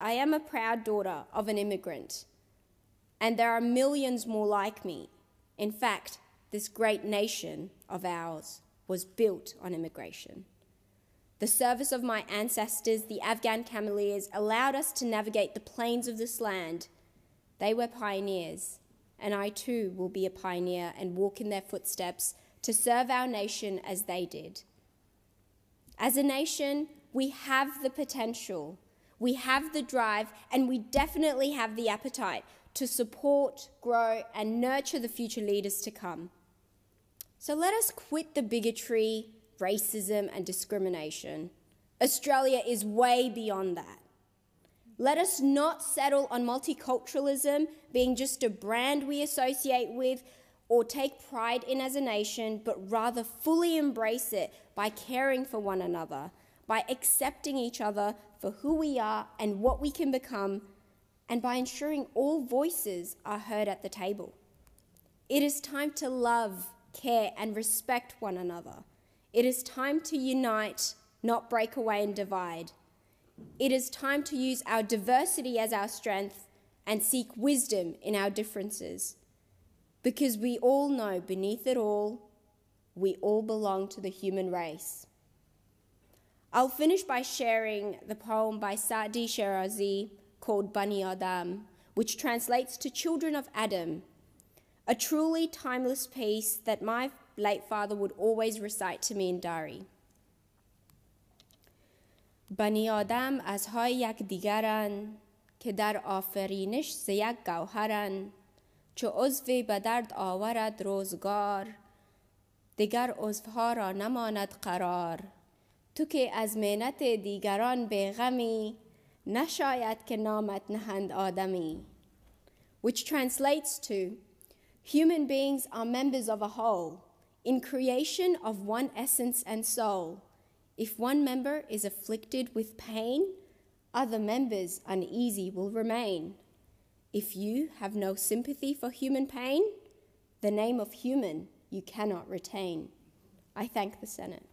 I am a proud daughter of an immigrant, and there are millions more like me. In fact, this great nation of ours was built on immigration. The service of my ancestors, the Afghan Cameleers, allowed us to navigate the plains of this land. They were pioneers, and I too will be a pioneer and walk in their footsteps to serve our nation as they did. As a nation, we have the potential, we have the drive, and we definitely have the appetite to support, grow, and nurture the future leaders to come. So let us quit the bigotry, racism, and discrimination. Australia is way beyond that. Let us not settle on multiculturalism being just a brand we associate with or take pride in as a nation, but rather fully embrace it by caring for one another, by accepting each other for who we are and what we can become, and by ensuring all voices are heard at the table. It is time to love, care, and respect one another. It is time to unite, not break away and divide. It is time to use our diversity as our strength and seek wisdom in our differences. Because we all know beneath it all, we all belong to the human race. I'll finish by sharing the poem by Saadi Shirazi called Bani Adam, which translates to Children of Adam, a truly timeless piece that my late father would always recite to me in Dari. بنی آدم از های یک digaran, که در آفرینش ز یک گوهرن چو عضوی به درد آورد روزگار دیگر عضوها را نماند قرار تو که از مهنت دیگران به غمی نشاید که نامت نهند آدمی which translates to human beings are members of a whole in creation of one essence and soul if one member is afflicted with pain other members uneasy will remain if you have no sympathy for human pain the name of human you cannot retain i thank the senate